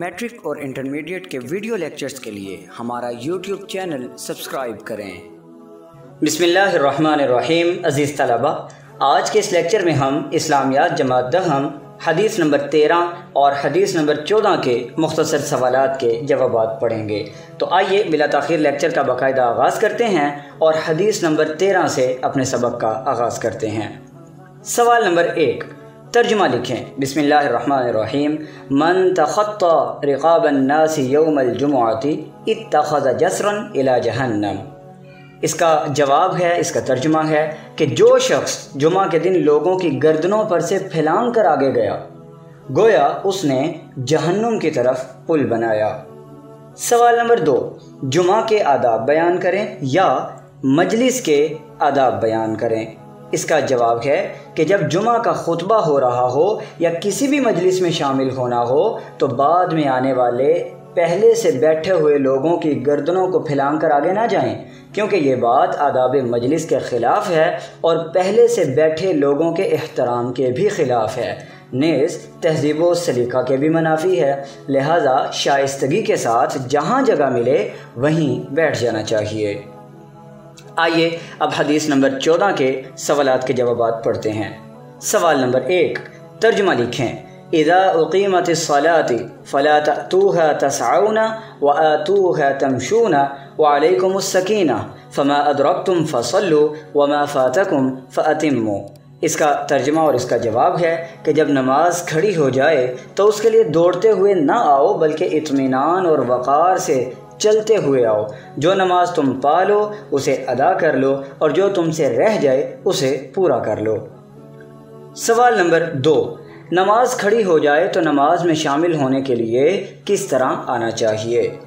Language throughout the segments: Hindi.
मैट्रिक और इंटरमीडिएट के वीडियो लेक्चर्स के लिए हमारा यूट्यूब चैनल सब्सक्राइब करें। बिसमीम अज़ीज़ तलबा। आज के इस लेक्चर में हम इस्लामियात जमात दहम, हदीस नंबर तेरह और हदीस नंबर चौदह के मुख्तसर सवाल के जवाब पढ़ेंगे। तो आइए बिला तखिर लेक्चर का बाकायदा आगाज़ करते हैं और हदीस नंबर तेरह से अपने सबक का आगाज़ करते हैं। सवाल नंबर एक तर्जुमा लिखें। बिसमीम मन तख़त रिक़ाबन्नासी यौमलजुमाती इतख़ जसरन इला जहन्नम। इसका जवाब है, इसका तर्जुमा है कि जो शख्स जुमा के दिन लोगों की गर्दनों पर से फैलांग कर आगे गया, गोया उसने जहन्नुम की तरफ़ पुल बनाया। सवाल नंबर दो, जुमा के आदाब बयान करें या मजलिस के आदाब बयान करें? इसका जवाब है कि जब जुमा का खुतबा हो रहा हो या किसी भी मजलिस में शामिल होना हो तो बाद में आने वाले पहले से बैठे हुए लोगों की गर्दनों को फैलांग कर आगे ना जाएँ, क्योंकि ये बात आदाब मजलिस के ख़िलाफ़ है और पहले से बैठे लोगों के एहतराम के भी ख़िलाफ़ है। नेज़ तहजीब सलीका के भी मुनाफी है। लिहाजा शाइस्तगी के साथ जहाँ जगह मिले, वहीं बैठ जाना चाहिए। आइए अब हदीस नंबर चौदह के सवाल के जवाब पढ़ते हैं। सवाल नंबर एक, तर्जमा लिखें। इदा उकीमत सलाती, फ़ला तूहा तसाउना व आतूहा तमशूना वालेकुमसकीना फ़मा अदरकतुम फ़सलु वमा फ़ातकुम फ़अतिम्मु। इसका तर्जमा और इसका जवाब है कि जब नमाज़ खड़ी हो जाए तो उसके लिए दौड़ते हुए ना आओ, बल्कि इत्मीनान और वक़ार से चलते हुए आओ। जो नमाज़ तुम पा लो, उसे अदा कर लो, और जो तुमसे रह जाए, उसे पूरा कर लो। सवाल नंबर दो, नमाज़ खड़ी हो जाए तो नमाज़ में शामिल होने के लिए किस तरह आना चाहिए?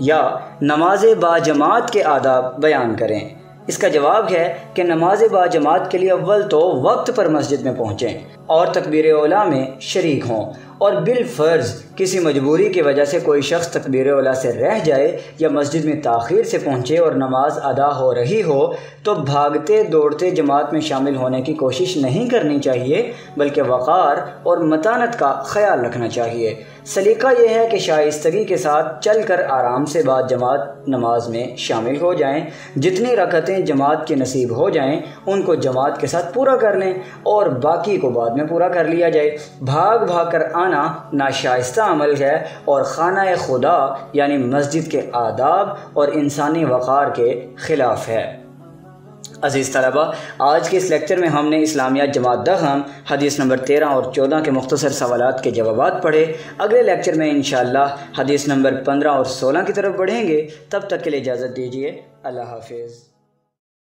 या नमाज़ बाजमात के आदाब बयान करें। इसका जवाब है कि नमाज़ बाजमात के लिए अव्वल तो वक्त पर मस्जिद में पहुँचें। और तकबीर ओला में शरीक हों। और बिलफ़र्ज़ किसी मजबूरी की वजह से कोई शख्स तकबीर ओला से रह जाए या मस्जिद में ताख़िर से पहुँचे और नमाज़ अदा हो रही हो तो भागते दौड़ते जमात में शामिल होने की कोशिश नहीं करनी चाहिए, बल्कि वक़ार और मतानत का ख्याल रखना चाहिए। सलीका यह है कि शाइस्तगी के साथ चल कर आराम से बाद जमात नमाज़ में शामिल हो जाएँ। जितनी रकतें जमात के नसीब हो जाएँ, उनको जमात के साथ पूरा कर लें और बाकी को बाद में पूरा कर लिया जाए। भाग भाग कर आना नाशाइस्ता अमल है और खाना खुदा, यानी मस्जिद के आदाब और इंसानी वक़ार के ख़िलाफ़ है। अज़ीज़ तलबा, आज के इस लेक्चर में हमने इस्लामिया जमात दहम हदीस नंबर तेरह और चौदह के मुख्तसर सवाल के जवाब पढ़े। अगले लेक्चर में इन हदीस नंबर पंद्रह और सोलह की तरफ़ बढ़ेंगे। तब तक के लिए इजाज़त दीजिए। अल्लाह हाफिज़।